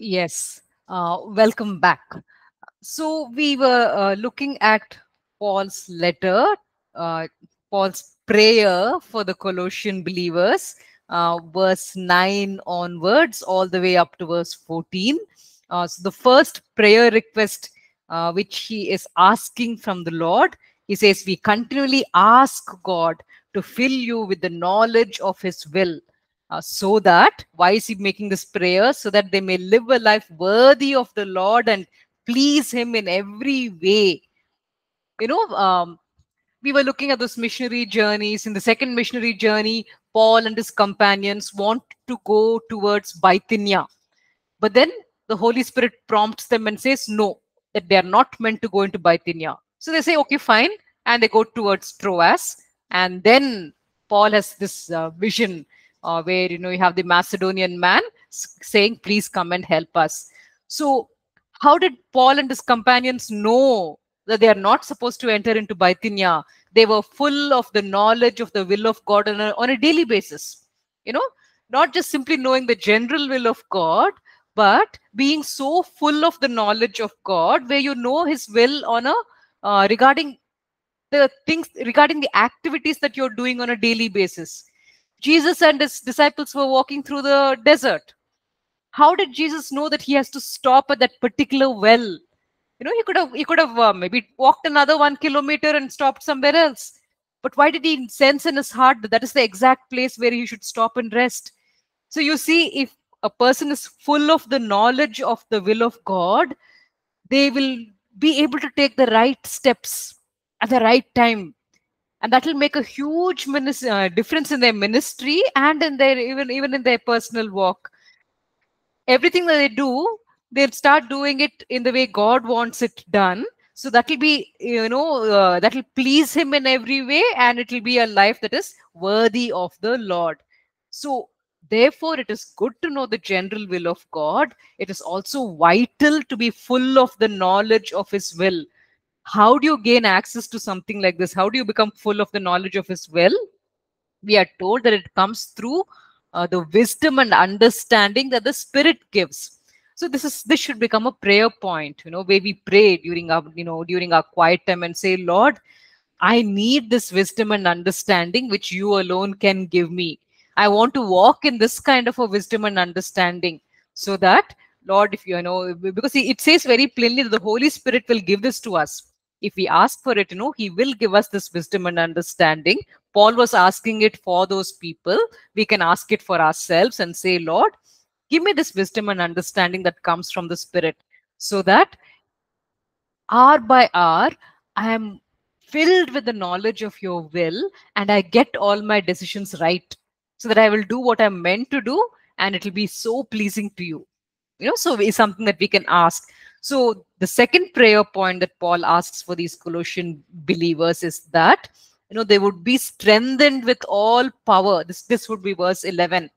Yes, uh, welcome back. So we were uh, looking at Paul's letter, uh, Paul's prayer for the Colossian believers, uh, verse 9 onwards, all the way up to verse 14. Uh, so the first prayer request uh, which he is asking from the Lord, he says, We continually ask God to fill you with the knowledge of his will uh, so that why is he making this prayer? So that they may live a life worthy of the lord and please him in every way. You know um, we were looking at those missionary journeys. In the second missionary journey paul and his companions want to go towards bithynia. But then the holy spirit prompts them and says no that they are not meant to go into bithynia. So they say okay fine. And they go towards troas. And then paul has this uh, vision uh, where you know you have the Macedonian man saying, "Please come and help us." So, how did Paul and his companions know that they are not supposed to enter into Bithynia? They were full of the knowledge of the will of God on a, on a daily basis. You know, not just simply knowing the general will of God, but being so full of the knowledge of God, where you know His will on a uh, regarding the things regarding the activities that you're doing on a daily basis Jesus and his disciples were walking through the desert. How did Jesus know that he has to stop at that particular well? You know, he could have he could have uh, maybe walked another one kilometer and stopped somewhere else. But why did he sense in his heart that that is the exact place where he should stop and rest? So you see, if a person is full of the knowledge of the will of God, they will be able to take the right steps at the right time and that will make a huge uh, difference in their ministry and in their even even in their personal walk. Everything that they do they'll start doing it in the way god wants it done. So that will be you know uh, that will please him in every way and it will be a life that is worthy of the lord. So therefore it is good to know the general will of god. It is also vital to be full of the knowledge of his will how do you gain access to something like this? How do you become full of the knowledge of his will? We are told that it comes through uh, the wisdom and understanding that the spirit gives. So this is this should become a prayer point you know where we pray during our you know during our quiet time and say lord i need this wisdom and understanding which you alone can give me. I want to walk in this kind of a wisdom and understanding so that lord if you know because it says very plainly that the holy spirit will give this to us if we ask for it you know he will give us this wisdom and understanding. Paul was asking it for those people. We can ask it for ourselves and say lord give me this wisdom and understanding that comes from the spirit so that hour by hour i am filled with the knowledge of your will and i get all my decisions right so that i will do what i'm meant to do and it will be so pleasing to you. You know so it's something that we can ask so the second prayer point that Paul asks for these Colossian believers is that you know they would be strengthened with all power. This this would be verse 11.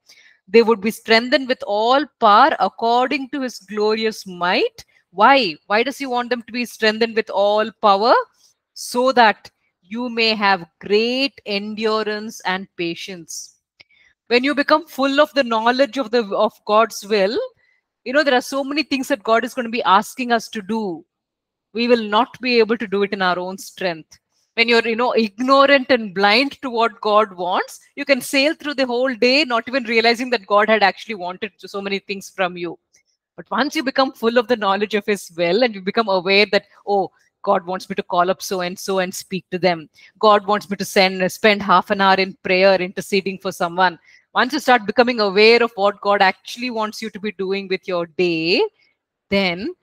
They would be strengthened with all power according to his glorious might. Why? Why does he want them to be strengthened with all power? So that you may have great endurance and patience. When you become full of the knowledge of the of God's will, you know there are so many things that god is going to be asking us to do. We will not be able to do it in our own strength. When you're you know ignorant and blind to what god wants you can sail through the whole day not even realizing that god had actually wanted so many things from you. But once you become full of the knowledge of his will and you become aware that oh god wants me to call up so and so and speak to them. God wants me to send spend half an hour in prayer interceding for someone once you start becoming aware of what god actually wants you to be doing with your day then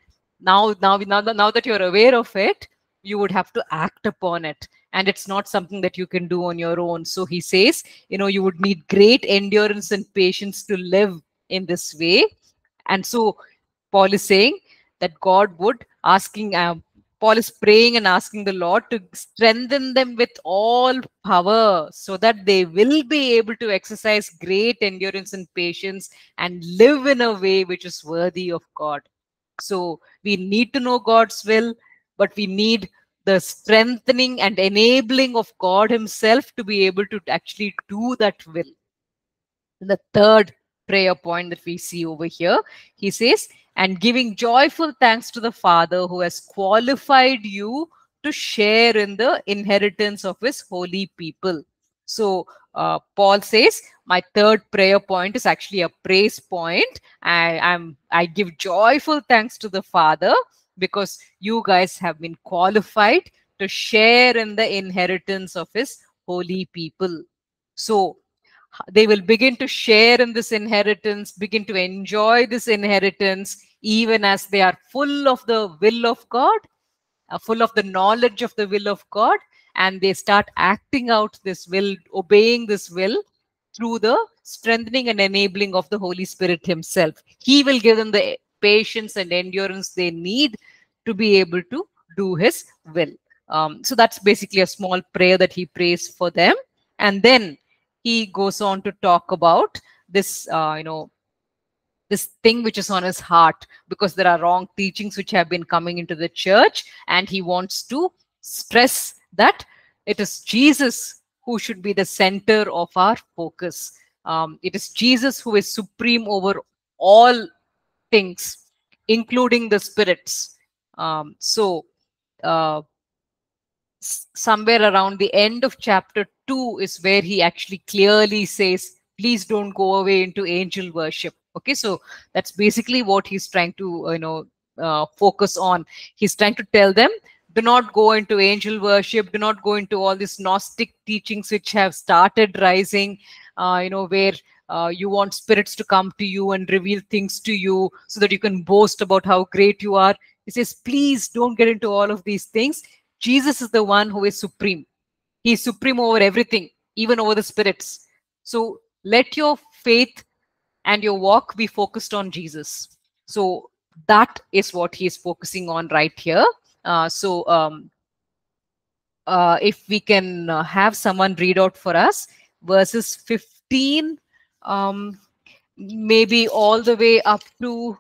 now now now, now that you're aware of it you would have to act upon it. And it's not something that you can do on your own. So he says you know you would need great endurance and patience to live in this way. And so paul is saying that god would asking um, Paul is praying and asking the Lord to strengthen them with all power so that they will be able to exercise great endurance and patience and live in a way which is worthy of God. So we need to know God's will, but we need the strengthening and enabling of God Himself to be able to actually do that will. And the third prayer point that we see over here, he says, and giving joyful thanks to the Father who has qualified you to share in the inheritance of his holy people. So uh, Paul says, my third prayer point is actually a praise point. I, I'm I give joyful thanks to the Father because you guys have been qualified to share in the inheritance of his holy people. So they will begin to share in this inheritance, begin to enjoy this inheritance, even as they are full of the will of God, uh, full of the knowledge of the will of God, and they start acting out this will, obeying this will through the strengthening and enabling of the Holy Spirit Himself. He will give them the patience and endurance they need to be able to do His will. Um, so that's basically a small prayer that he prays for them. And then he goes on to talk about this, uh, you know, this thing which is on his heart because there are wrong teachings which have been coming into the church. And he wants to stress that it is Jesus who should be the center of our focus. Um, it is Jesus who is supreme over all things, including the spirits. Um, so, uh, somewhere around the end of chapter 2 is where he actually clearly says please don't go away into angel worship okay so that's basically what he's trying to uh, you know uh, focus on he's trying to tell them do not go into angel worship do not go into all these gnostic teachings which have started rising uh, you know where uh, you want spirits to come to you and reveal things to you so that you can boast about how great you are he says please don't get into all of these things Jesus is the one who is supreme. He is supreme over everything, even over the spirits. So let your faith and your walk be focused on Jesus. So that is what he is focusing on right here. Uh, so um, uh, if we can uh, have someone read out for us verses 15, um, maybe all the way up to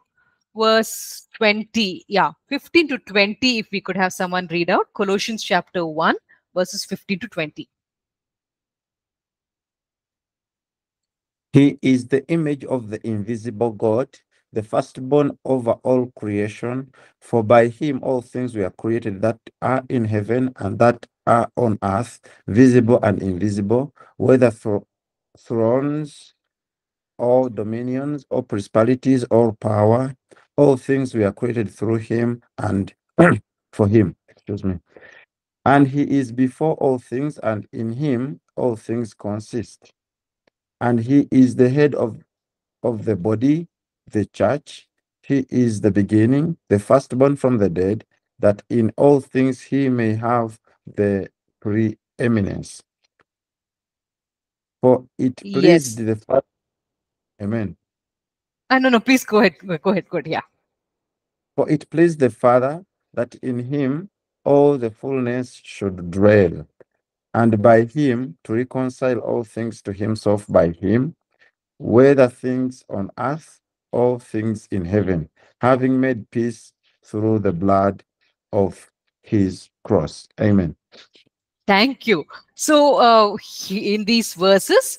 verse 20 yeah 15 to 20 if we could have someone read out colossians chapter 1 verses 15 to 20 he is the image of the invisible god the firstborn over all creation for by him all things were created that are in heaven and that are on earth visible and invisible whether thro- thrones or dominions or principalities or power all things were created through him and for him. Excuse me. And he is before all things, and in him all things consist. And he is the head of, of the body, the church. He is the beginning, the firstborn from the dead, that in all things he may have the preeminence. For it pleased Yes. the Father. Amen. uh, no no please go ahead go go ahead go ahead yeah For it pleased the Father that in him all the fullness should dwell, and by him to reconcile all things to himself by him, whether things on earth or things in heaven, having made peace through the blood of his cross. Amen. Thank you. So, uh, he, in these verses,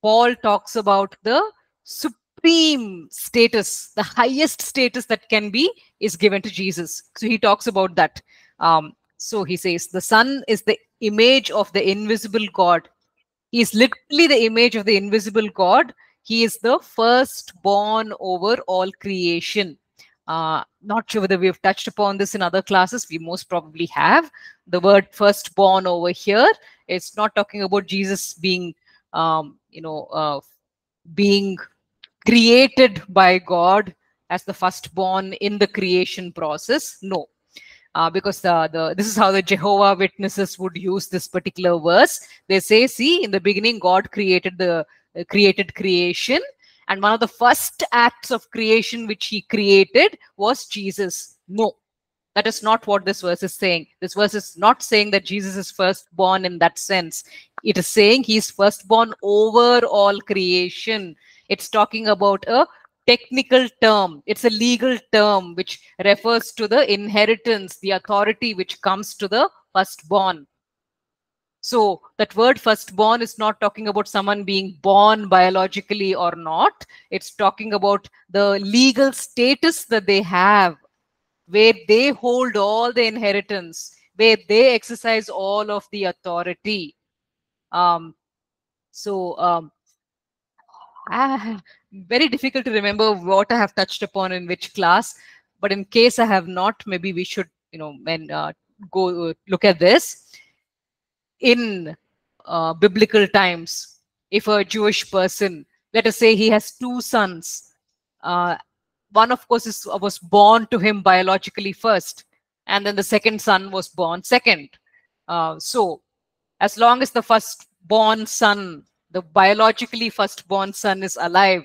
Paul talks about the supreme status, the highest status that can be is given to Jesus. So, he talks about that. Um, so, he says, the Son is the image of the invisible God. He is literally the image of the invisible God. He is the firstborn over all creation. Uh, not sure whether we have touched upon this in other classes. We most probably have the word firstborn over here it's not talking about jesus being um, you know uh, being created by god as the firstborn in the creation process no uh, because the, the this is how the jehovah witnesses would use this particular verse they say see in the beginning god created the uh, created creation and one of the first acts of creation which he created was jesus no that is not what this verse is saying. This verse is not saying that Jesus is firstborn in that sense. It is saying he is firstborn over all creation. It's talking about a technical term. It's a legal term which refers to the inheritance, the authority which comes to the firstborn. So that word firstborn is not talking about someone being born biologically or not. It's talking about the legal status that they have, where they hold all the inheritance, where they exercise all of the authority. Um, so um, very difficult to remember what I have touched upon in which class. But in case I have not, maybe we should, you know, when uh, go uh, look at this. In uh, biblical times, if a Jewish person, let us say he has two sons, uh, one of course is, was born to him biologically first, and then the second son was born second. Uh, so, as long as the first-born son, the biologically first-born son, is alive,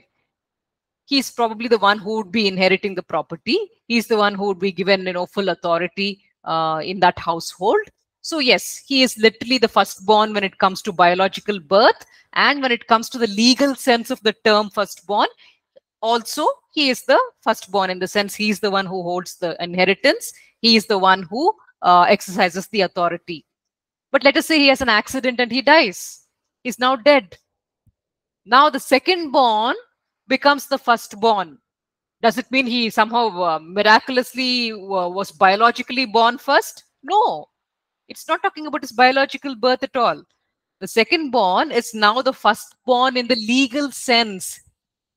he's probably the one who would be inheriting the property. He's the one who would be given, you know, full authority uh, in that household. So yes, he is literally the firstborn when it comes to biological birth, and when it comes to the legal sense of the term firstborn, also he is the firstborn in the sense he is the one who holds the inheritance. He is the one who uh, exercises the authority. But let us say he has an accident and he dies. He's now dead. Now the second born becomes the first born. Does it mean he somehow uh, miraculously uh, was biologically born first? No, it's not talking about his biological birth at all. The second born is now the first born in the legal sense.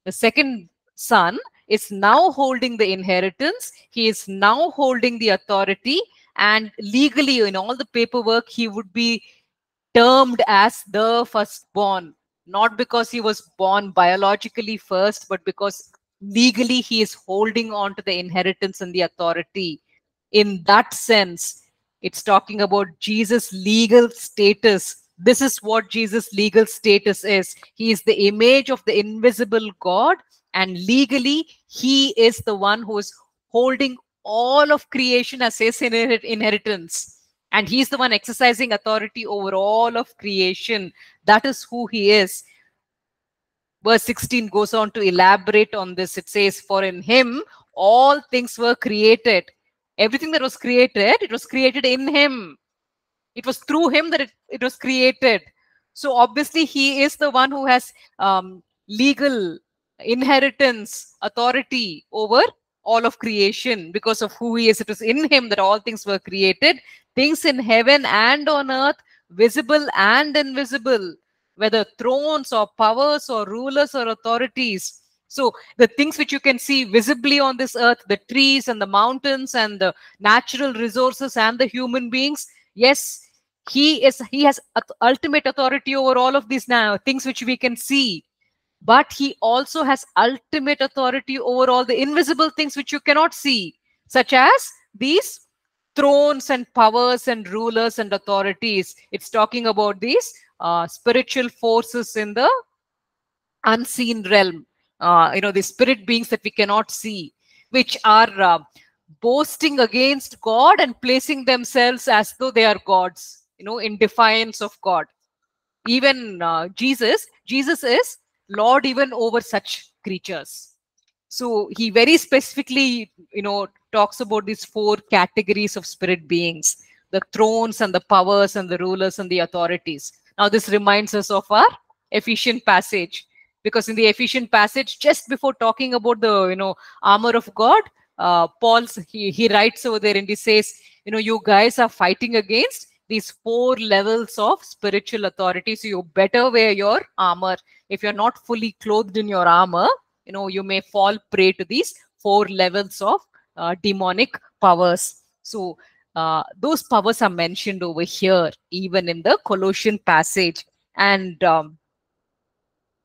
The second son is now holding the inheritance. He is now holding the authority. And legally, in all the paperwork, he would be termed as the firstborn, not because he was born biologically first, but because legally he is holding on to the inheritance and the authority. In that sense, it's talking about Jesus' legal status. This is what Jesus' legal status is. He is the image of the invisible God, and legally, he is the one who is holding all of creation as his inherit inheritance. And he's the one exercising authority over all of creation. That is who he is verse 16 goes on to elaborate on this. It says, For in him all things were created. Everything that was created, it was created in him. It was through him that it, it was created. So obviously, he is the one who has um, legal inheritance, authority over all of creation because of who he is. It was in him that all things were created, things in heaven and on earth, visible and invisible whether thrones or powers or rulers or authorities. So the things which you can see visibly on this earth, the trees and the mountains and the natural resources and the human beings, yes, he is he has ultimate authority over all of these now things which we can see but he also has ultimate authority over all the invisible things which you cannot see such as these thrones and powers and rulers and authorities it's talking about these uh, spiritual forces in the unseen realm. Uh, you know, the spirit beings that we cannot see, which are uh, boasting against God and placing themselves as though they are gods, you know, in defiance of God. Even uh, Jesus, Jesus is Lord even over such creatures. So he very specifically, you know, talks about these four categories of spirit beings the thrones and the powers and the rulers and the authorities. Now, this reminds us of our Ephesian passage because in the Ephesian passage, just before talking about the you know armor of God, uh, Paul he, he writes over there and he says, you know, you guys are fighting against these four levels of spiritual authority. So you better wear your armor. If you're not fully clothed in your armor, you know, you may fall prey to these four levels of uh, demonic powers. So uh, those powers are mentioned over here, even in the Colossian passage. And um,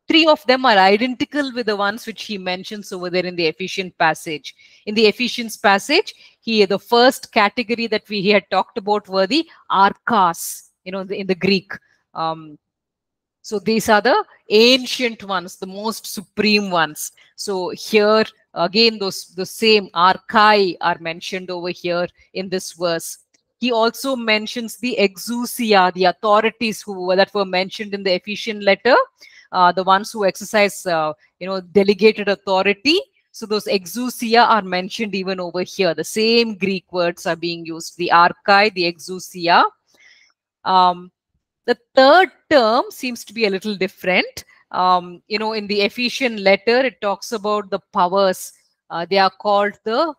three of them are identical with the ones which he mentions over there in the Ephesian passage. In the Ephesians passage, he the first category that we had talked about were the archas, you know, in the Greek. Um, so these are the ancient ones, the most supreme ones. So here again those the same archai are mentioned over here in this verse. He also mentions the exousia the authorities who that were mentioned in the ephesian letter uh, the ones who exercise uh, you know delegated authority. So those exousia are mentioned even over here. The same greek words are being used the archai the exousia. Um, The third term seems to be a little different. Um, you know, in the Ephesian letter, it talks about the powers. Uh, they are called the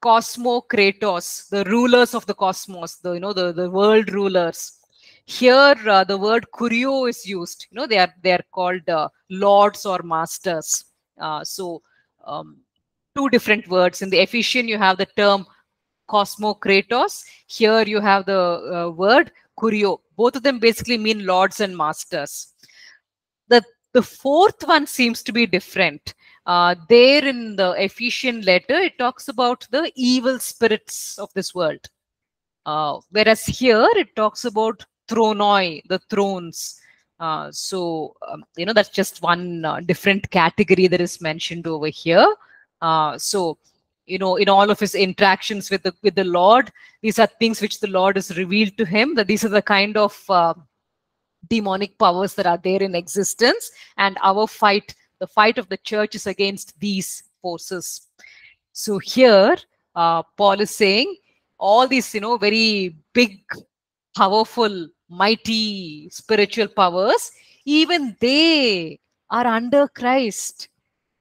cosmokratos, the rulers of the cosmos, the you know the, the world rulers. Here, uh, the word kurio is used. You know, they are they are called uh, lords or masters. Uh, so, um, two different words. In the Ephesian, you have the term cosmokratos. Here, you have the uh, word kurio. Both of them basically mean lords and masters. The the fourth one seems to be different. Uh, there in the Ephesian letter, it talks about the evil spirits of this world. Uh, whereas here it talks about thronoi, the thrones. Uh, so, um, you know, that's just one uh, different category that is mentioned over here. Uh, so, you know, in all of his interactions with the with the Lord, these are things which the Lord has revealed to him. That these are the kind of uh, demonic powers that are there in existence, and our fight the fight of the church is against these forces. So here, uh, Paul is saying all these, you know, very big, powerful, mighty spiritual powers, even they are under Christ.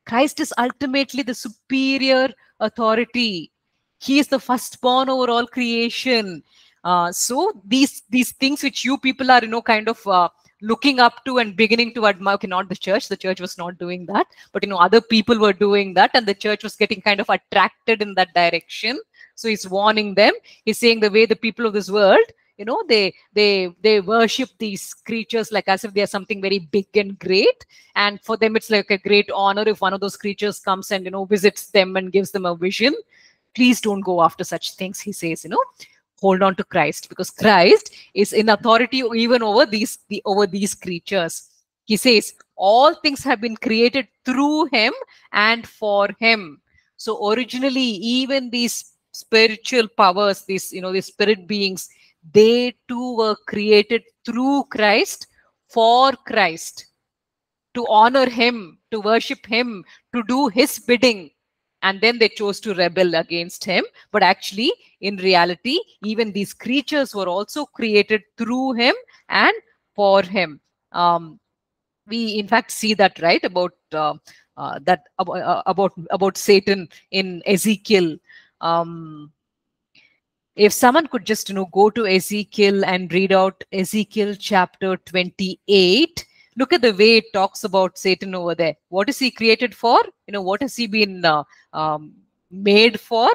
Christ is ultimately the superior authority. He is the firstborn over all creation. Uh, so these these things which you people are, you know, kind of uh, looking up to and beginning to admire. Okay not the church. The church was not doing that. But you know other people were doing that and the church was getting kind of attracted in that direction. So he's warning them. He's saying the way the people of this world you know they they they worship these creatures like as if they are something very big and great and for them it's like a great honor if one of those creatures comes and you know visits them and gives them a vision please don't go after such things he says you know hold on to Christ because Christ is in authority even over these the, over these creatures. He says all things have been created through him and for him. So originally even these spiritual powers these you know these spirit beings they too were created through Christ for Christ to honor him to worship him to do his bidding. And then they chose to rebel against him. But actually in reality even these creatures were also created through him and for him. Um, we in fact see that right about uh, uh, that uh, about about satan in ezekiel. Um, if someone could just you know go to ezekiel and read out ezekiel chapter 28 look at the way it talks about Satan over there. What is he created for? You know, what has he been uh, um, made for?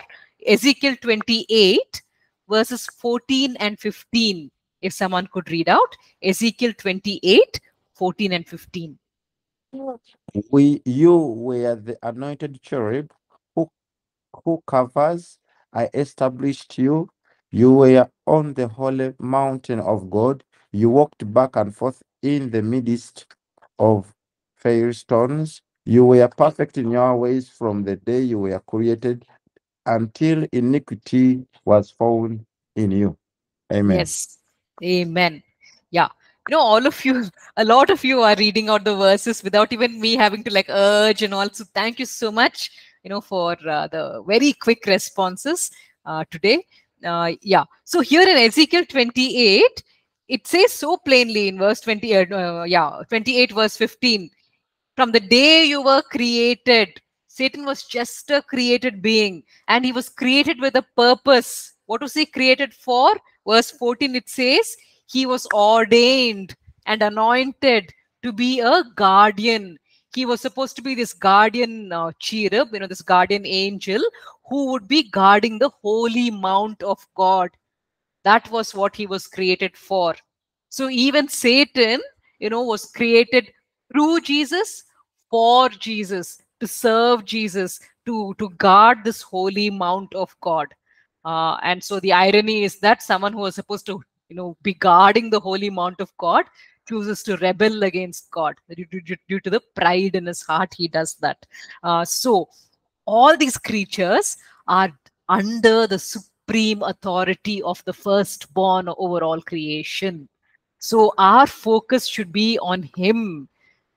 Ezekiel 28, verses 14 and 15. If someone could read out Ezekiel 28, 14 and 15. We, you were the anointed cherub who, who covers. I established you. You were on the holy mountain of God. You walked back and forth in the midst of fair stones. You were perfect in your ways from the day you were created until iniquity was found in you. Amen. Yes. Amen. Yeah. You know, all of you, a lot of you are reading out the verses without even me having to like urge and also thank you so much, you know, for uh, the very quick responses uh, today. Uh, yeah. So here in Ezekiel 28, it says so plainly in verse 20 uh, uh, yeah 28 verse 15 from the day you were created satan was just a created being and he was created with a purpose what was he created for verse 14 it says he was ordained and anointed to be a guardian he was supposed to be this guardian uh, cherub you know this guardian angel who would be guarding the holy mount of god that was what he was created for. So even Satan, you know, was created through Jesus, for Jesus, to serve Jesus, to, to guard this holy mount of God. Uh, and so the irony is that someone who was supposed to, you know, be guarding the holy mount of God chooses to rebel against God due to, the pride in his heart. He does that. Uh, so all these creatures are under the supreme authority of the firstborn over all creation. So our focus should be on Him,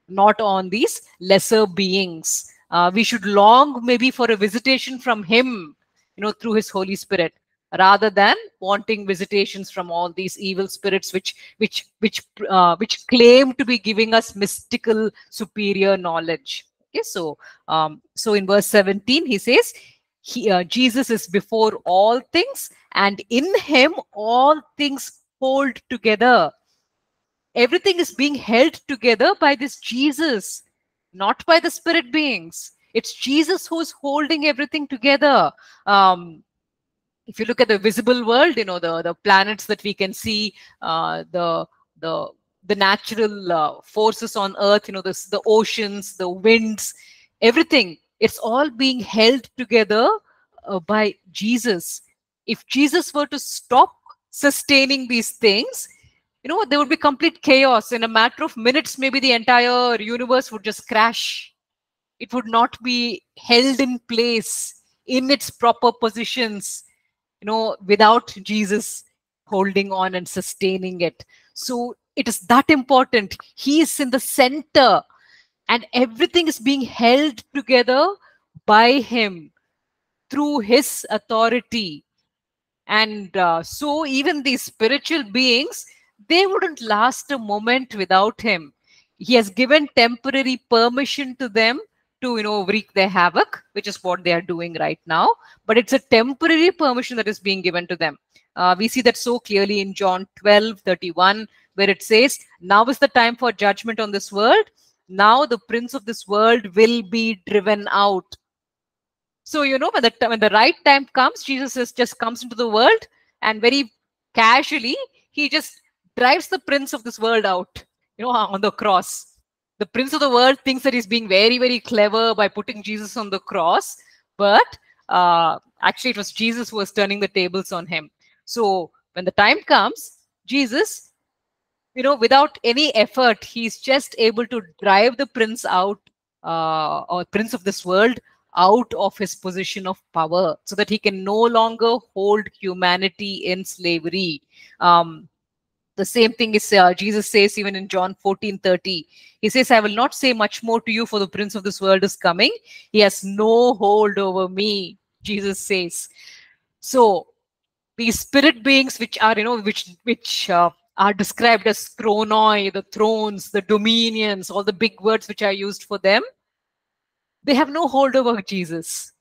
not on these lesser beings. Uh, we should long maybe for a visitation from Him, you know, through His Holy Spirit. Rather than wanting visitations from all these evil spirits which which which uh, which claim to be giving us mystical superior knowledge. Okay so um, so in verse 17 he says he, uh, jesus is before all things and in him all things hold together. Everything is being held together by this jesus not by the spirit beings. It's jesus who's holding everything together. Um, if you look at the visible world you know the the planets that we can see uh, the the the natural uh, forces on earth you know this the oceans the winds everything it's all being held together uh, by jesus. If jesus were to stop sustaining these things you know there would be complete chaos. In a matter of minutes maybe the entire universe would just crash. It would not be held in place in its proper positions you know without jesus holding on and sustaining it. So it is that important. He is in the center and everything is being held together by him through his authority. And uh, so even these spiritual beings they wouldn't last a moment without him. He has given temporary permission to them to you know wreak their havoc which is what they are doing right now. But it's a temporary permission that is being given to them. Uh, we see that so clearly in john 12 31 where it says now is the time for judgment on this world. Now the prince of this world will be driven out. So you know when the when the right time comes jesus is, just comes into the world and very casually he just drives the prince of this world out you know on the cross the prince of the world thinks that he's being very very clever by putting jesus on the cross but uh, actually it was jesus who was turning the tables on him. So when the time comes jesus you know without any effort he's just able to drive the prince out uh, or prince of this world out of his position of power so that he can no longer hold humanity in slavery. Um, the same thing is uh, jesus says even in john 14 30 he says i will not say much more to you for the prince of this world is coming. He has no hold over me jesus says. So these spirit beings which are you know which which uh, are described as thronoi the thrones the dominions all the big words which are used for them they have no hold over jesus.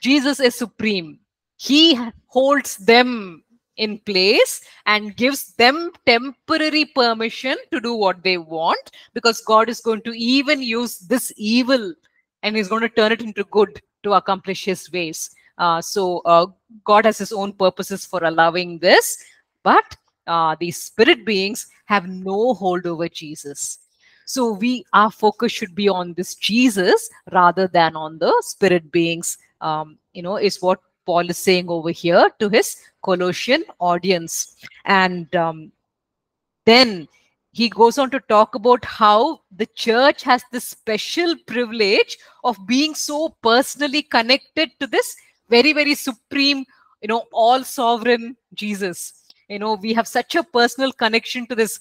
Jesus is supreme. He holds them in place and gives them temporary permission to do what they want because God is going to even use this evil and he's going to turn it into good to accomplish his ways. Uh, so uh, God has his own purposes for allowing this, but uh, these spirit beings have no hold over Jesus. So we our focus should be on this Jesus rather than on the spirit beings. Um, you know, is what Paul is saying over here to his Colossian audience. And um, then he goes on to talk about how the church has this special privilege of being so personally connected to this very, very supreme, you know, all sovereign Jesus. You know, we have such a personal connection to this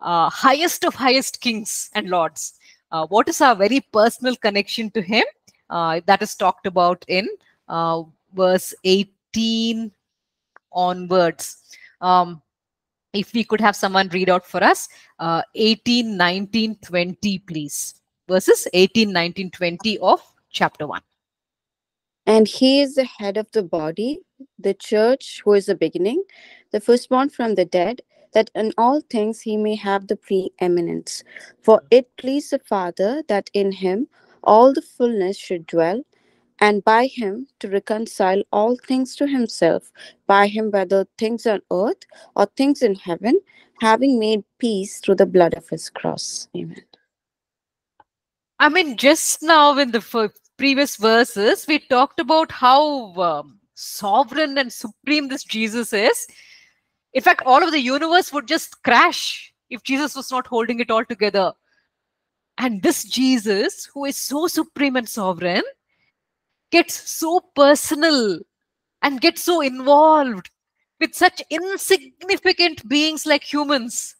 uh, highest of highest kings and lords. Uh, what is our very personal connection to him? Uh, that is talked about in uh, verse 18 onwards. Um, if we could have someone read out for us, uh, 18, 19, 20, please. Verses 18, 19, 20 of chapter 1. And he is the head of the body, the church, who is the beginning, the firstborn from the dead, that in all things he may have the preeminence. For it pleased the Father that in him all the fullness should dwell, and by him to reconcile all things to himself, by him whether things on earth or things in heaven, having made peace through the blood of his cross. Amen. I mean, just now in the previous verses, we talked about how um, sovereign and supreme this Jesus is. In fact, all of the universe would just crash if Jesus was not holding it all together. And this Jesus, who is so supreme and sovereign, gets so personal and gets so involved with such insignificant beings like humans.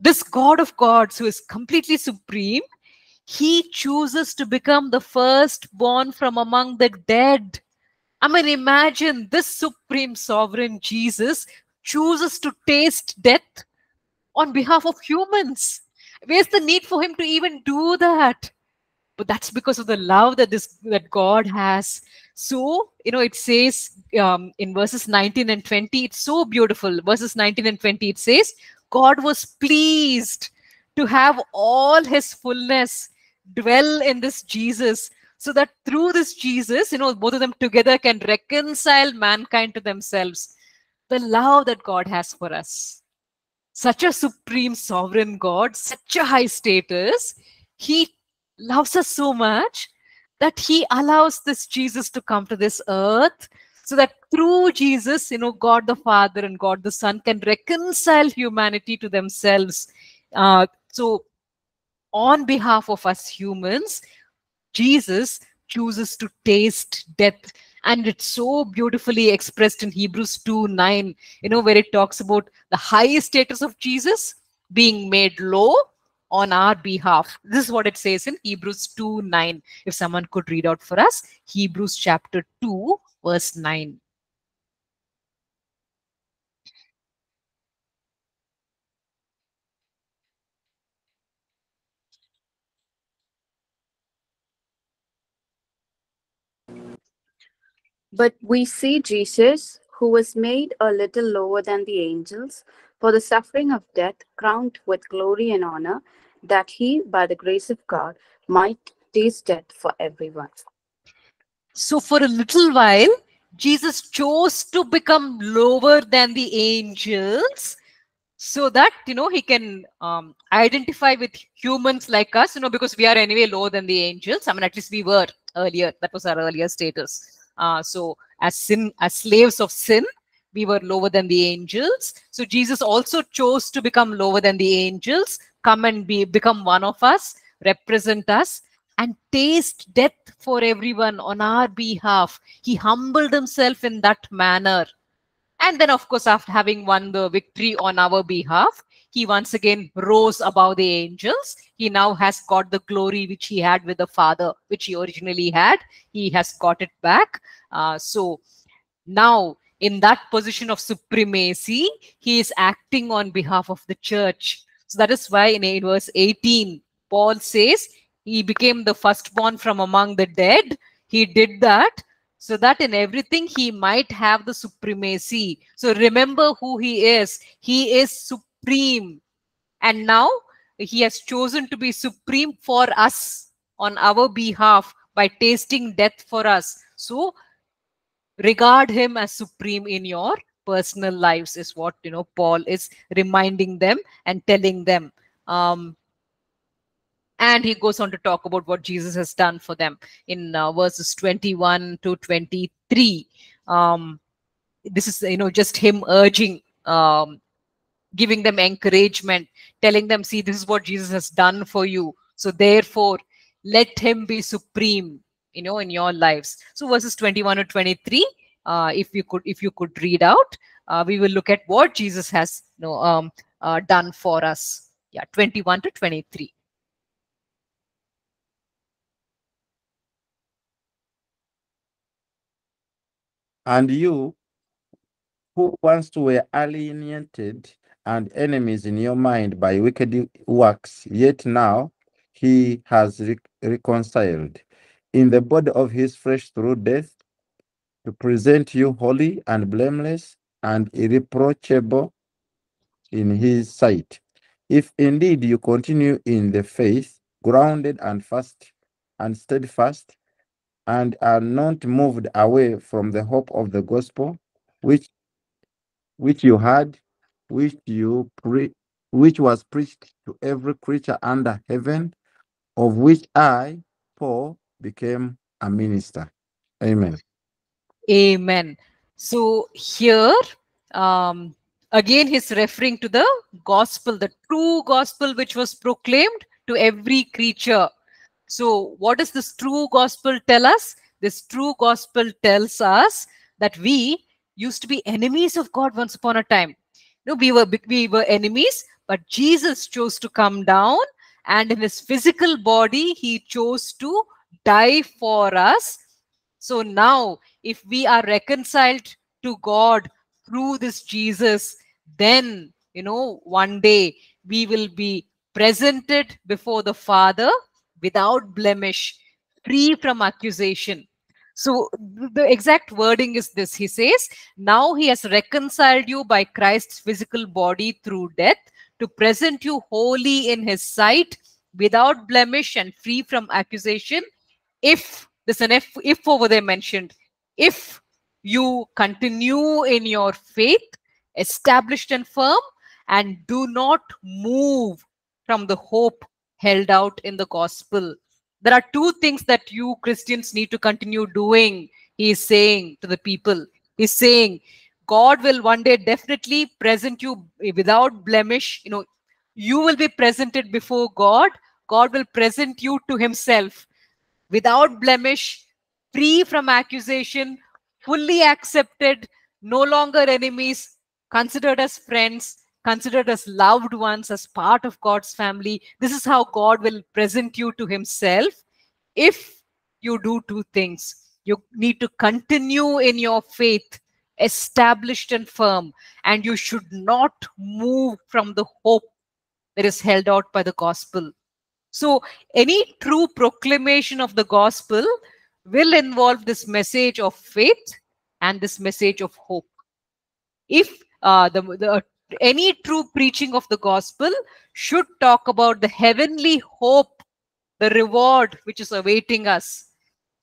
This God of gods, who is completely supreme, he chooses to become the firstborn from among the dead. I mean, imagine this supreme sovereign Jesus chooses to taste death on behalf of humans. Where's the need for him to even do that? But that's because of the love that this that God has. So, you know, it says um, in verses 19 and 20, it's so beautiful. Verses 19 and 20, it says, God was pleased to have all his fullness dwell in this Jesus so that through this Jesus, you know, both of them together can reconcile mankind to themselves. The love that God has for us. Such a supreme sovereign God, such a high status. He loves us so much that he allows this Jesus to come to this earth so that through Jesus, you know, God the Father and God the Son can reconcile humanity to themselves. Uh, so, on behalf of us humans, Jesus chooses to taste death. And it's so beautifully expressed in Hebrews 2 9, you know, where it talks about the high status of Jesus being made low on our behalf. This is what it says in Hebrews 2 9. If someone could read out for us, Hebrews chapter 2, verse 9. But we see Jesus, who was made a little lower than the angels, for the suffering of death, crowned with glory and honor, that he, by the grace of God, might taste death for everyone. So, for a little while, Jesus chose to become lower than the angels so that you know he can um, identify with humans like us you know because we are anyway lower than the angels. I mean at least we were earlier. That was our earlier status. Uh, so as sin as slaves of sin we were lower than the angels so jesus also chose to become lower than the angels come and be become one of us represent us and taste death for everyone on our behalf he humbled himself in that manner and then, of course, after having won the victory on our behalf, he once again rose above the angels. He now has got the glory which he had with the Father, which he originally had. He has got it back. Uh, so now, in that position of supremacy, he is acting on behalf of the church. So that is why in verse 18, Paul says, He became the firstborn from among the dead. He did that so that in everything he might have the supremacy. So remember who he is. He is supreme. And now he has chosen to be supreme for us on our behalf by tasting death for us. So regard him as supreme in your personal lives is what you know Paul is reminding them and telling them. Um, and he goes on to talk about what jesus has done for them in uh, verses 21 to 23 um, this is you know just him urging um, giving them encouragement telling them see this is what jesus has done for you so therefore let him be supreme you know in your lives. So verses 21 or 23 uh, if you could if you could read out uh, we will look at what jesus has you know um, uh, done for us. Yeah 21 to 23 And you, who once were alienated and enemies in your mind by wicked works, yet now he has re- reconciled in the body of his flesh through death to present you holy and blameless and irreproachable in his sight. If indeed you continue in the faith, grounded and fast and steadfast, and are not moved away from the hope of the gospel, which which you had, which you pre- which was preached to every creature under heaven, of which I, Paul, became a minister. Amen. Amen. So here, um, again, he's referring to the gospel, the true gospel which was proclaimed to every creature. So, what does this true gospel tell us? This true gospel tells us that we used to be enemies of God once upon a time. No, we were we were enemies, but Jesus chose to come down, and in his physical body, he chose to die for us So now, if we are reconciled to God through this Jesus, then, you know, one day we will be presented before the Father without blemish, free from accusation. So the exact wording is this He says, Now He has reconciled you by Christ's physical body through death to present you holy in His sight, without blemish and free from accusation. If there's an if, if over there mentioned, if you continue in your faith, established and firm, and do not move from the hope held out in the gospel. There are two things that you Christians need to continue doing, he is saying to the people. He's saying, God will one day definitely present you without blemish. You know, you will be presented before God. God will present you to himself without blemish, free from accusation, fully accepted, no longer enemies, considered as friends, considered as loved ones, as part of God's family. This is how God will present you to Himself if you do two things. You need to continue in your faith, established and firm, and you should not move from the hope that is held out by the gospel. So, any true proclamation of the gospel will involve this message of faith and this message of hope. If uh, the, the any true preaching of the gospel should talk about the heavenly hope, the reward which is awaiting us,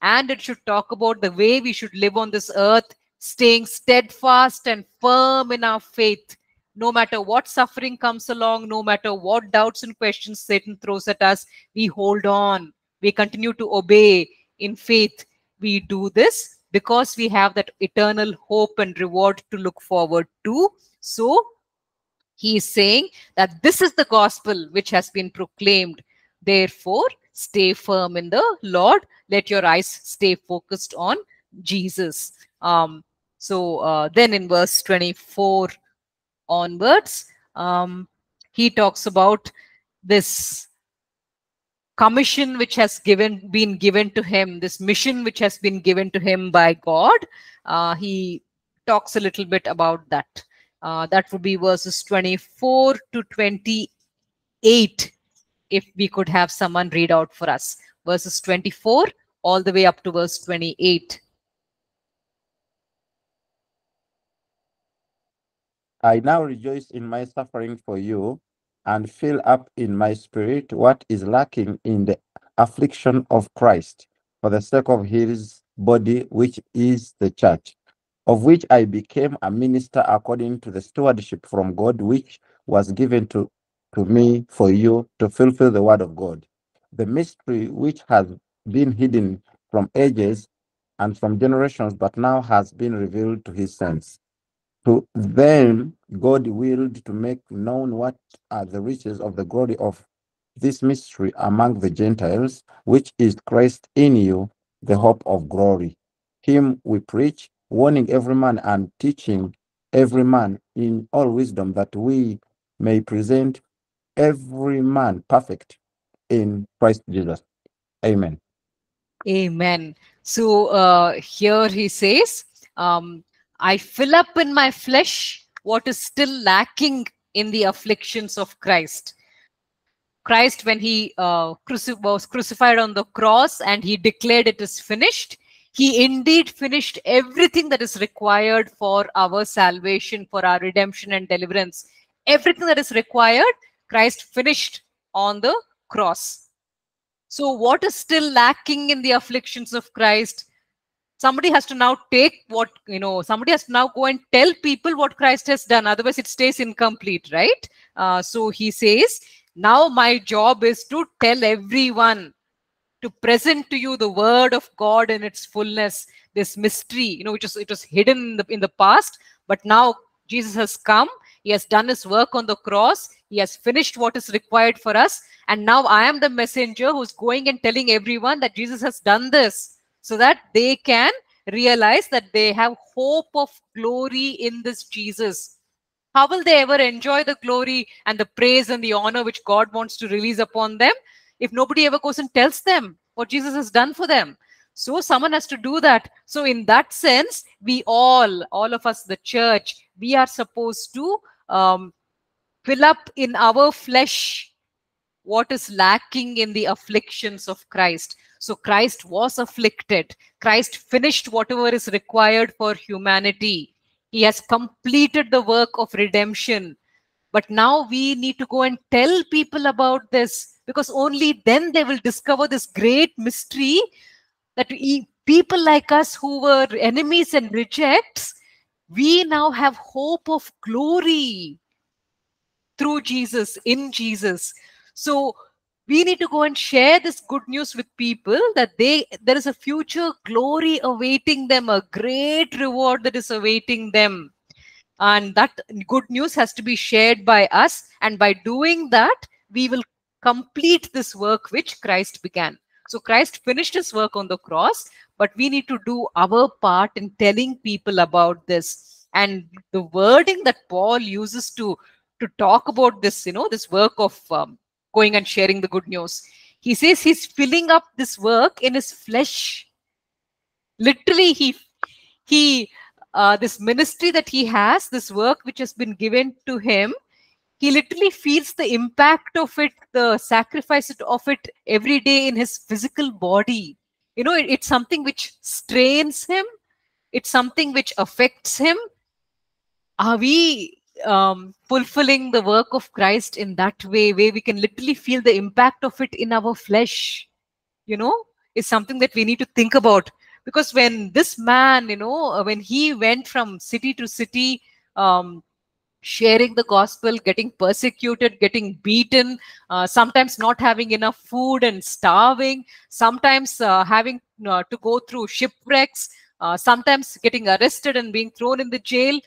and it should talk about the way we should live on this earth, staying steadfast and firm in our faith, no matter what suffering comes along, no matter what doubts and questions Satan throws at us, we hold on. We continue to obey in faith. We do this because we have that eternal hope and reward to look forward to. So he is saying that this is the gospel which has been proclaimed. Therefore, stay firm in the Lord. Let your eyes stay focused on Jesus. Um, so uh, then in verse 24 onwards, um, he talks about this commission which has given been given to him, this mission which has been given to him by God. Uh, he talks a little bit about that. Uh, that would be verses 24 to 28 if we could have someone read out for us. Verses 24 all the way up to verse 28. I now rejoice in my suffering for you and fill up in my spirit what is lacking in the affliction of Christ for the sake of his body, which is the church, of which I became a minister according to the stewardship from God, which was given to, to me for you to fulfill the word of God. The mystery which has been hidden from ages and from generations, but now has been revealed to his saints. To them, God willed to make known what are the riches of the glory of this mystery among the Gentiles, which is Christ in you, the hope of glory. Him we preach, warning every man and teaching every man in all wisdom, that we may present every man perfect in Christ Jesus. Amen. Amen. So uh, here he says, um, I fill up in my flesh what is still lacking in the afflictions of Christ. Christ, when he uh, cruci was crucified on the cross and he declared it is finished, he indeed finished everything that is required for our salvation, for our redemption and deliverance. Everything that is required, Christ finished on the cross. So, what is still lacking in the afflictions of Christ? Somebody has to now take what you know somebody has to now go and tell people what christ has done. Otherwise it stays incomplete right? Uh, so he says now my job is to tell everyone to present to you the word of god in its fullness. This mystery you know which is it was hidden in the, in the past but now jesus has come. He has done his work on the cross. He has finished what is required for us. And now i am the messenger who's going and telling everyone that jesus has done this so that they can realize that they have hope of glory in this Jesus. How will they ever enjoy the glory and the praise and the honor which God wants to release upon them if nobody ever goes and tells them what Jesus has done for them? So someone has to do that. So in that sense, we all, all of us, the church, we are supposed to um, fill up in our flesh what is lacking in the afflictions of Christ. So Christ was afflicted. Christ finished whatever is required for humanity. He has completed the work of redemption. But now we need to go and tell people about this because only then they will discover this great mystery that we, people like us who were enemies and rejects, we now have hope of glory through Jesus, in Jesus. So we need to go and share this good news with people that they there is a future glory awaiting them, a great reward that is awaiting them. And that good news has to be shared by us. And by doing that, we will complete this work which Christ began. So Christ finished his work on the cross, but we need to do our part in telling people about this. And the wording that Paul uses to to talk about this, you know, this work of um, going and sharing the good news. He says he's filling up this work in his flesh. Literally, he he uh, this ministry that he has, this work which has been given to him, he literally feels the impact of it, the sacrifice of it every day in his physical body. You know, it, it's something which strains him. It's something which affects him. Are we um, fulfilling the work of Christ in that way, where we can literally feel the impact of it in our flesh? You know, is something that we need to think about because when this man you know uh, when he went from city to city um, sharing the gospel getting persecuted getting beaten uh, sometimes not having enough food and starving sometimes uh, having uh, to go through shipwrecks uh, sometimes getting arrested and being thrown in the jail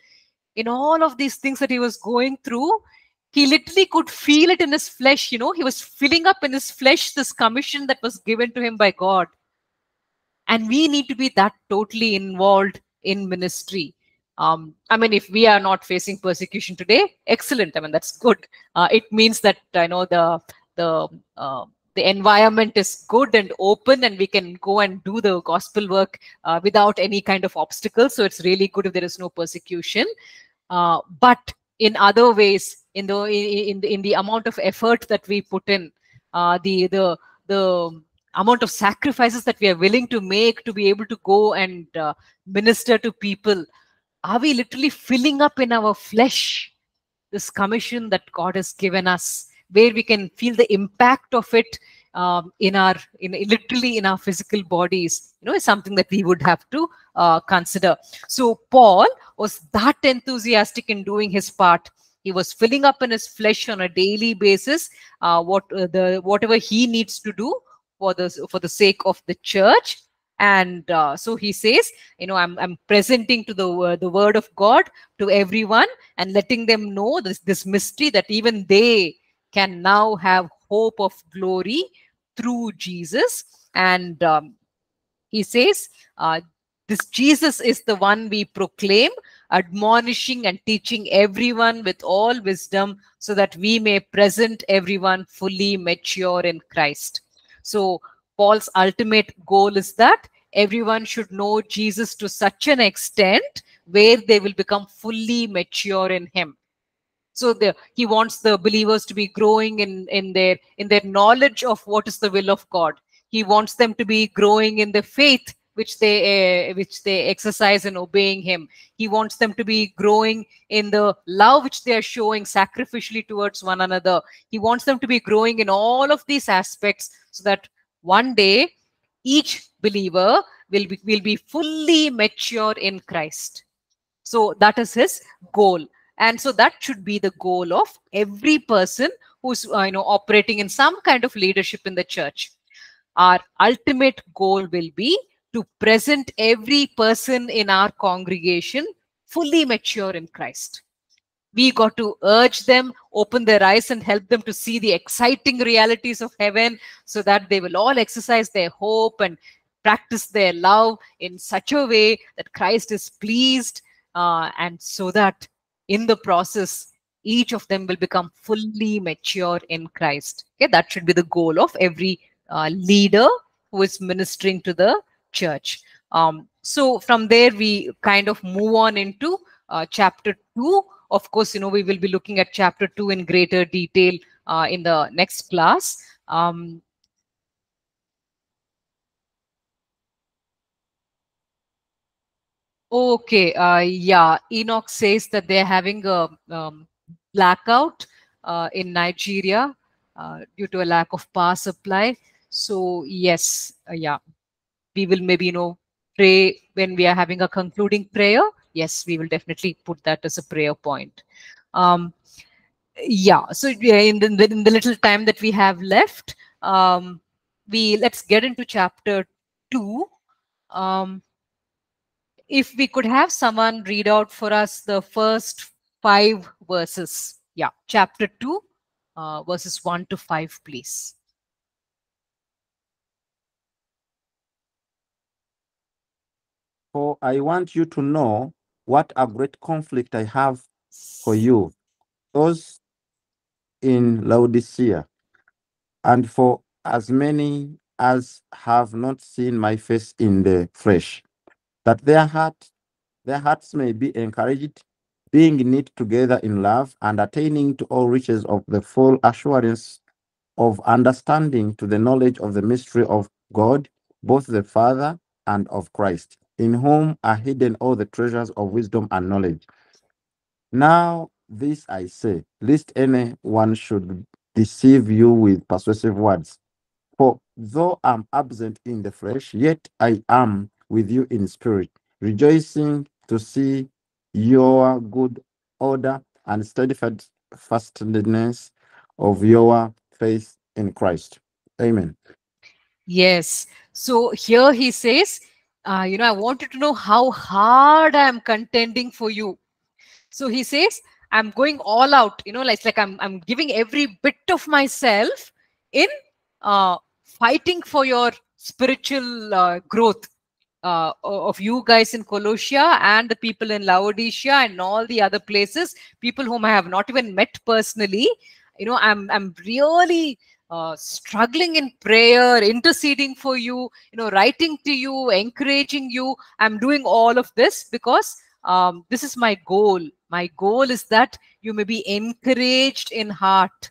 in all of these things that he was going through he literally could feel it in his flesh you know. He was filling up in his flesh this commission that was given to him by god. And we need to be that totally involved in ministry. Um, i mean if we are not facing persecution today excellent. I mean that's good. Uh, it means that i know the the uh, the environment is good and open and we can go and do the gospel work uh, without any kind of obstacles. So it's really good if there is no persecution uh, but in other ways in the in, the in the amount of effort that we put in uh, the the the amount of sacrifices that we are willing to make to be able to go and uh, minister to people are we literally filling up in our flesh this commission that god has given us where we can feel the impact of it um, in our in literally in our physical bodies you know is something that we would have to uh, consider. So paul was that enthusiastic in doing his part. He was filling up in his flesh on a daily basis uh, what uh, the whatever he needs to do for the for the sake of the church. And uh, so he says you know i'm, I'm presenting to the uh, the word of god to everyone and letting them know this this mystery that even they can now have hope of glory through jesus and um, he says uh, this jesus is the one we proclaim admonishing and teaching everyone with all wisdom so that we may present everyone fully mature in christ so Paul's ultimate goal is that everyone should know Jesus to such an extent where they will become fully mature in him. So the, he wants the believers to be growing in, in their in their knowledge of what is the will of God. He wants them to be growing in the faith which they uh, which they exercise in obeying him. He wants them to be growing in the love which they are showing sacrificially towards one another. He wants them to be growing in all of these aspects so that one day each believer will be will be fully mature in christ. So that is his goal and so that should be the goal of every person who's uh, you know operating in some kind of leadership in the church our ultimate goal will be to present every person in our congregation fully mature in Christ. We got to urge them, open their eyes, and help them to see the exciting realities of heaven so that they will all exercise their hope and practice their love in such a way that Christ is pleased, uh, and so that in the process, each of them will become fully mature in Christ. Okay, that should be the goal of every uh, leader who is ministering to the church. Um, so from there, we kind of move on into uh, chapter two. Of course, you know, we will be looking at chapter two in greater detail uh, in the next class. Um, okay, uh, yeah, Enoch says that they're having a um, blackout uh, in Nigeria uh, due to a lack of power supply. So yes, uh, yeah, we will maybe you know pray when we are having a concluding prayer. Yes, we will definitely put that as a prayer point. Um, yeah, so in the, in the little time that we have left, um, we let's get into chapter two. Um, if we could have someone read out for us the first five verses. Yeah, chapter two, uh, verses one to five, please. For I want you to know what a great conflict I have for you, those in Laodicea, and for as many as have not seen my face in the flesh, that their heart, their hearts may be encouraged, being knit together in love, and attaining to all riches of the full assurance of understanding to the knowledge of the mystery of God, both the Father and of Christ, in whom are hidden all the treasures of wisdom and knowledge. Now, this I say, lest anyone should deceive you with persuasive words. For though I'm absent in the flesh, yet I am with you in spirit, rejoicing to see your good order and steadfastness of your faith in Christ. Amen. Yes. So here he says, uh, you know, I wanted to know how hard I am contending for you. So he says, I'm going all out, you know, like, like I'm, I'm giving every bit of myself in uh, fighting for your spiritual uh, growth uh, of you guys in Colossia and the people in Laodicea and all the other places, people whom I have not even met personally. You know, I'm I'm really uh, struggling in prayer, interceding for you, you know, writing to you, encouraging you. I'm doing all of this because um, this is my goal. My goal is that you may be encouraged in heart,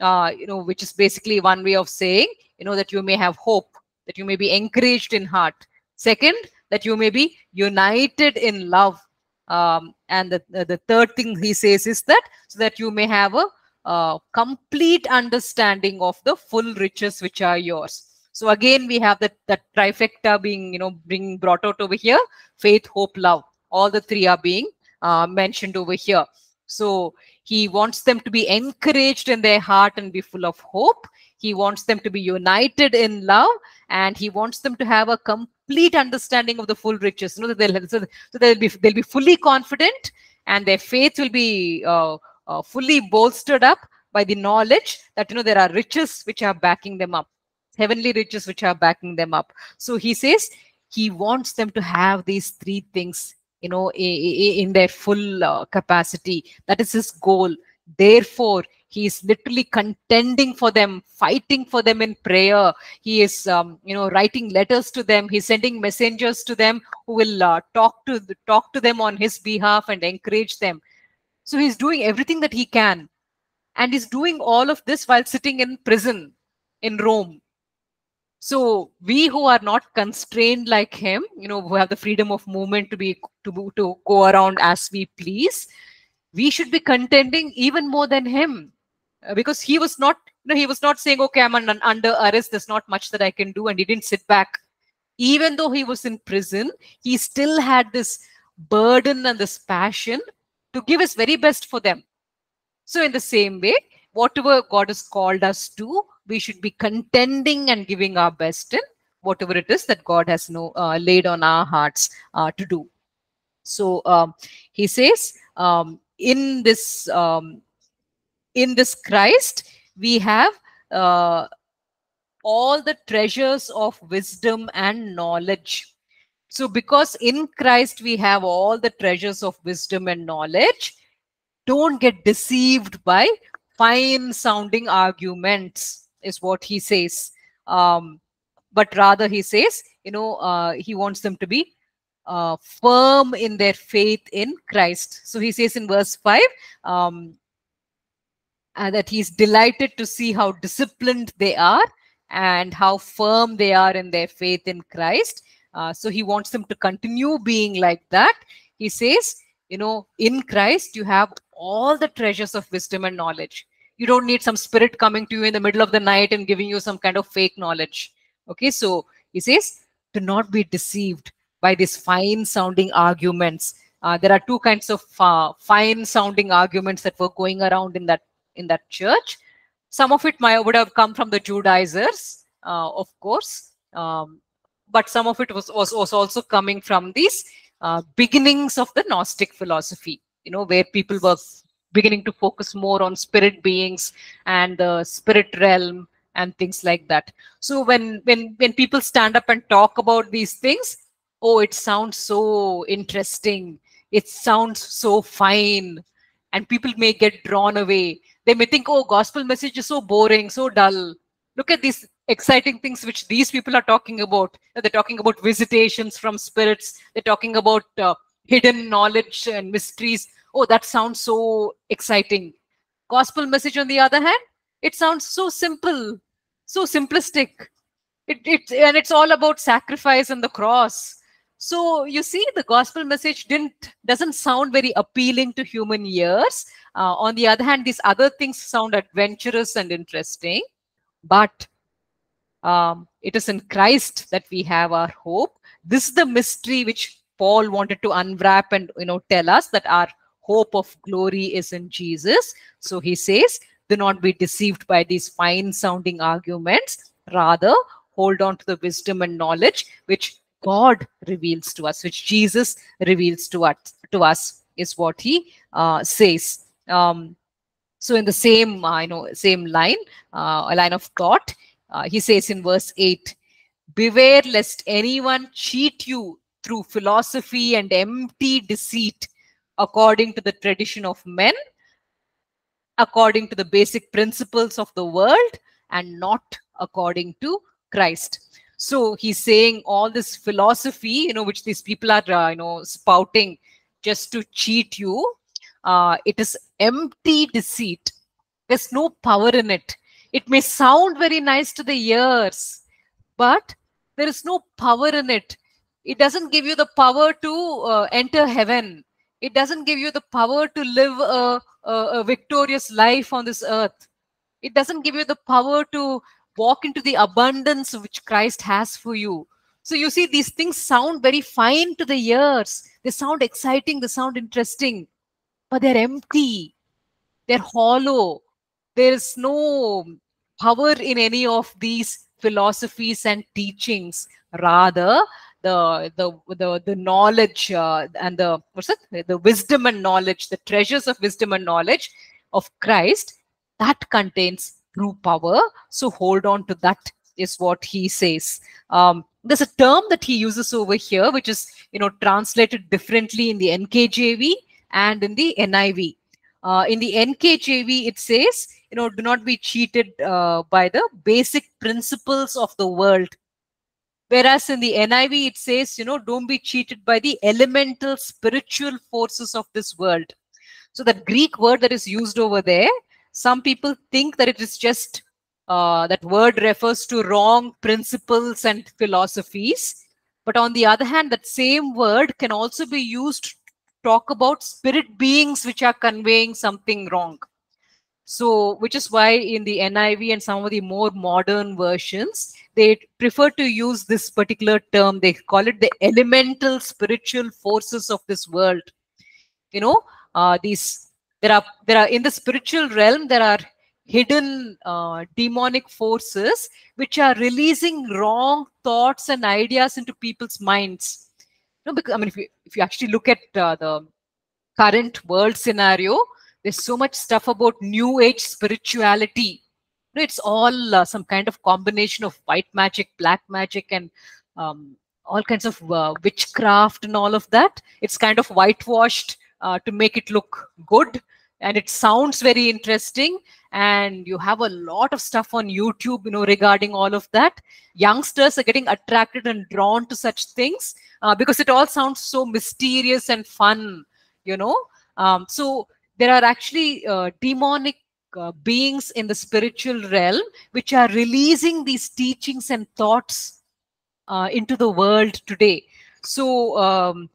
uh, you know, which is basically one way of saying, you know, that you may have hope, that you may be encouraged in heart. Second, that you may be united in love. Um, and the, the, third thing he says is that so that you may have a complete understanding of the full riches which are yours. So again, we have that that trifecta being, you know, being brought out over here: faith, hope, love. All the three are being uh, mentioned over here. So he wants them to be encouraged in their heart and be full of hope. He wants them to be united in love, and he wants them to have a complete understanding of the full riches. You know, they'll so, so they'll be they'll be fully confident, and their faith will be uh, uh, fully bolstered up by the knowledge that you know there are riches which are backing them up heavenly riches which are backing them up. So he says he wants them to have these three things you know in their full uh, capacity. That is his goal therefore he is literally contending for them fighting for them in prayer he is um, you know writing letters to them he's sending messengers to them who will uh, talk to talk to them on his behalf and encourage them so he's doing everything that he can. And he's doing all of this while sitting in prison in Rome. So we who are not constrained like him, you know, who have the freedom of movement to be to, to go around as we please, we should be contending even more than him. Uh, because he was not, you know, he was not saying, okay, I'm under arrest, there's not much that I can do, and he didn't sit back. Even though he was in prison, he still had this burden and this passion to give his very best for them. So, in the same way, whatever God has called us to, we should be contending and giving our best in whatever it is that God has uh, laid on our hearts uh, to do. So, um, he says, um, in this um, in this Christ, we have uh, all the treasures of wisdom and knowledge so, because in Christ we have all the treasures of wisdom and knowledge, don't get deceived by fine sounding arguments, is what he says. Um, but rather, he says, you know uh, he wants them to be uh, firm in their faith in christ. So he says in verse 5 um, uh, that he's delighted to see how disciplined they are and how firm they are in their faith in christ. Uh, so he wants them to continue being like that. He says you know in christ you have all the treasures of wisdom and knowledge. You don't need some spirit coming to you in the middle of the night and giving you some kind of fake knowledge. Okay so he says do not be deceived by these fine sounding arguments. Uh, there are two kinds of uh, fine sounding arguments that were going around in that in that church. Some of it might would have come from the judaizers uh, of course um, but some of it was, was, was also coming from these uh, beginnings of the gnostic philosophy you know where people were beginning to focus more on spirit beings and the spirit realm and things like that. So when when when people stand up and talk about these things oh it sounds so interesting. It sounds so fine. And people may get drawn away. They may think oh gospel message is so boring so dull. Look at these exciting things which these people are talking about. They're talking about visitations from spirits. They're talking about uh, hidden knowledge and mysteries. Oh that sounds so exciting. Gospel message on the other hand it sounds so simple so simplistic. It, it and it's all about sacrifice and the cross so you see the gospel message didn't doesn't sound very appealing to human ears. Uh, on the other hand these other things sound adventurous and interesting. But um, it is in christ that we have our hope. This is the mystery which paul wanted to unwrap and you know tell us that our hope of glory is in jesus. So he says do not be deceived by these fine sounding arguments. Rather hold on to the wisdom and knowledge which god reveals to us which jesus reveals to us to us is what he uh, says. Um, so in the same uh, you know same line uh, a line of thought uh, he says in verse 8 beware lest anyone cheat you through philosophy and empty deceit according to the tradition of men according to the basic principles of the world and not according to christ so he's saying all this philosophy you know which these people are uh, you know spouting just to cheat you uh, it is empty deceit. There's no power in it. It may sound very nice to the ears but there is no power in it. It doesn't give you the power to uh, enter heaven. It doesn't give you the power to live a, a, a, victorious life on this earth. It doesn't give you the power to walk into the abundance which christ has for you. So you see these things sound very fine to the ears. They sound exciting they sound interesting but they're empty. They're hollow. There is no power in any of these philosophies and teachings. Rather the the the, the knowledge uh, and the what's it the wisdom and knowledge the treasures of wisdom and knowledge of christ that contains true power. So hold on to that is what he says. Um, there's a term that he uses over here which is you know translated differently in the nkjv and in the niv uh, in the nkjv it says you know do not be cheated uh, by the basic principles of the world. Whereas in the NIV, it says, you know, don't be cheated by the elemental spiritual forces of this world. So that Greek word that is used over there, some people think that it is just uh, that word refers to wrong principles and philosophies. But on the other hand, that same word can also be used to talk about spirit beings which are conveying something wrong. So, which is why in the NIV and some of the more modern versions, they prefer to use this particular term. They call it the elemental spiritual forces of this world. You know, uh, these there are there are in the spiritual realm there are hidden uh, demonic forces which are releasing wrong thoughts and ideas into people's minds. You know, because I mean, if you if you actually look at uh, the current world scenario, there's so much stuff about new age spirituality it's all uh, some kind of combination of white magic black magic and um, all kinds of uh, witchcraft and all of that it's kind of whitewashed uh, to make it look good. And it sounds very interesting. And you have a lot of stuff on youtube you know regarding all of that. Youngsters are getting attracted and drawn to such things uh, because it all sounds so mysterious and fun you know. Um, so there are actually uh, demonic uh, beings in the spiritual realm which are releasing these teachings and thoughts uh, into the world today. So um,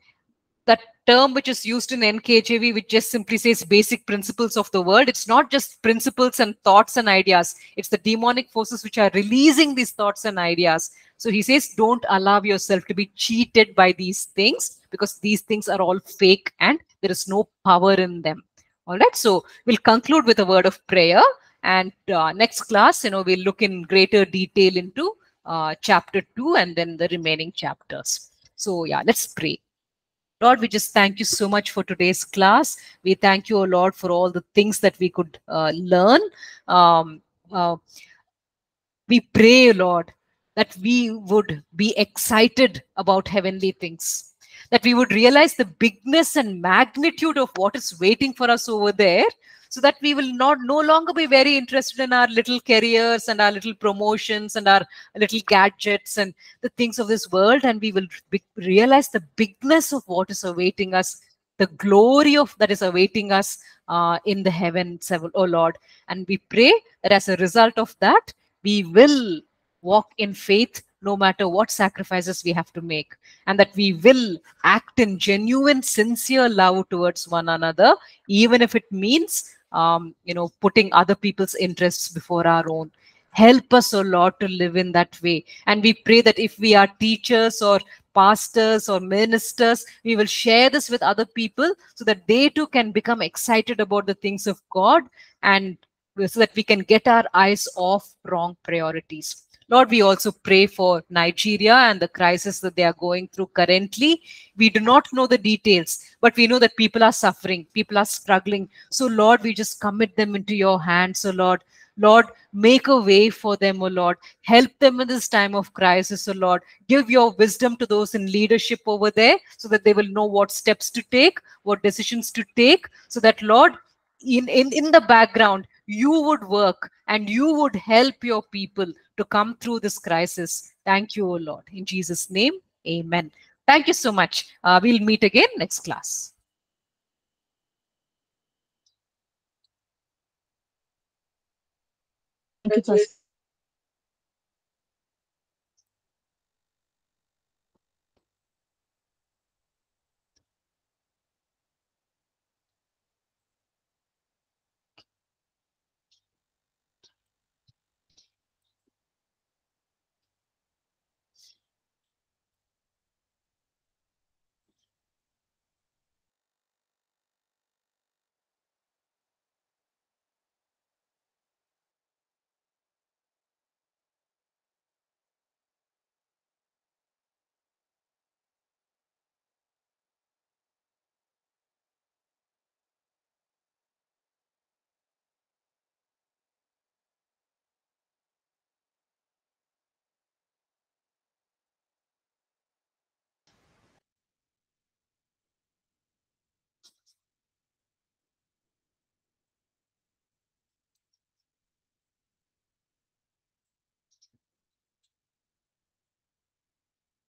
that term which is used in NKJV, which just simply says basic principles of the world. It's not just principles and thoughts and ideas. It's the demonic forces which are releasing these thoughts and ideas. So he says, don't allow yourself to be cheated by these things because these things are all fake and there is no power in them. All right. So we'll conclude with a word of prayer. And uh, next class, you know, we'll look in greater detail into uh, chapter two and then the remaining chapters. So yeah, let's pray. Lord, we just thank you so much for today's class. We thank you, O Lord, for all the things that we could uh, learn. Um, uh, we pray, Lord, that we would be excited about heavenly things, that we would realize the bigness and magnitude of what is waiting for us over there, so that we will not no longer be very interested in our little careers and our little promotions and our little gadgets and the things of this world and we will realize the bigness of what is awaiting us the glory of that is awaiting us uh, in the heavens oh lord. And we pray that as a result of that we will walk in faith no matter what sacrifices we have to make and that we will act in genuine sincere love towards one another even if it means um, you know, putting other people's interests before our own. Help us, O oh Lord, to live in that way. And we pray that if we are teachers or pastors or ministers, we will share this with other people so that they too can become excited about the things of God and so that we can get our eyes off wrong priorities. Lord, we also pray for Nigeria and the crisis that they are going through currently. We do not know the details, but we know that people are suffering, people are struggling. So, Lord, we just commit them into your hands. So, Lord, Lord, make a way for them, O Lord. Help them in this time of crisis, O Lord. Give your wisdom to those in leadership over there so that they will know what steps to take, what decisions to take, so that, Lord, in, in, in the background, you would work and you would help your people to come through this crisis. Thank you, O Lord. In Jesus' name, amen. Thank you so much. Uh, we'll meet again next class. Thank you.